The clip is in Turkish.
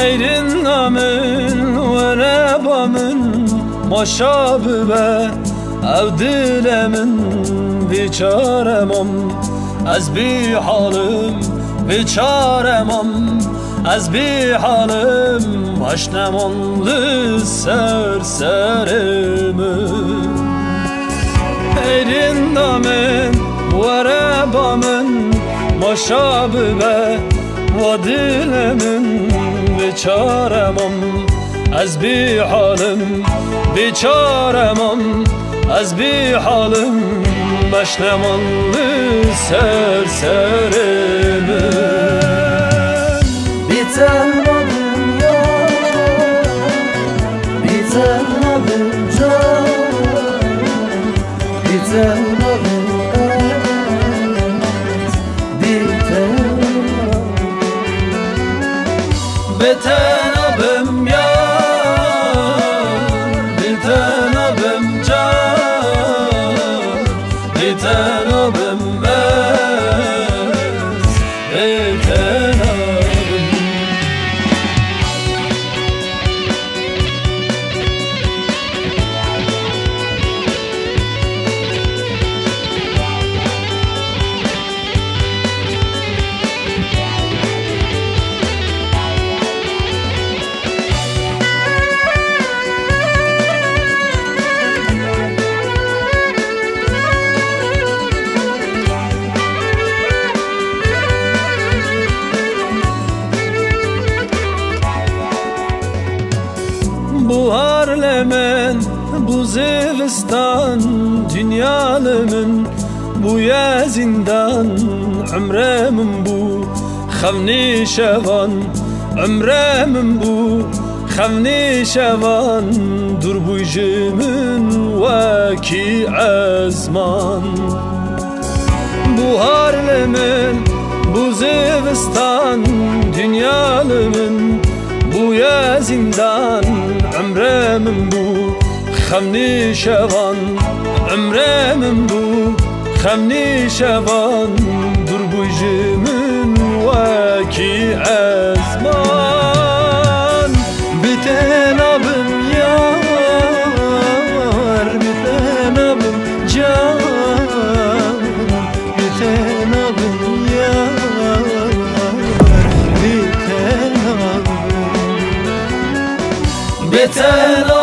Eyrin namın ve nebamın Maşabı be Evdilemin Biçaremam. Az bir halim Biçaremam Az bir halim Başnemanlı serserimi. Eyrin namın ve nebamın Maşabı be Vadilemin biçaremam Ez bir halim biçaremam Ez bir halim. Beşnemanlı serserimi. Bitenmedim ya Bitenmedim can Bitenmedim Biten bu zivistan Dünyalımın, bu ya zindan bu, xevni şevan Ömremin bu, xevni şevan Dur bu jimin veki azman Bu harlemin, bu zivistan Dünyalımın, bu ya zindan bu Xemni şevan Ömremin bu. Xemni şevan Dur bu jimin Vaki ezman Biten abim yar Biten abim can. Biten